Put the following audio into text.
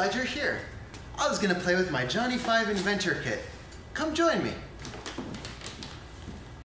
glad you're here. I was gonna play with my Johnny 5 Inventor Kit. Come join me.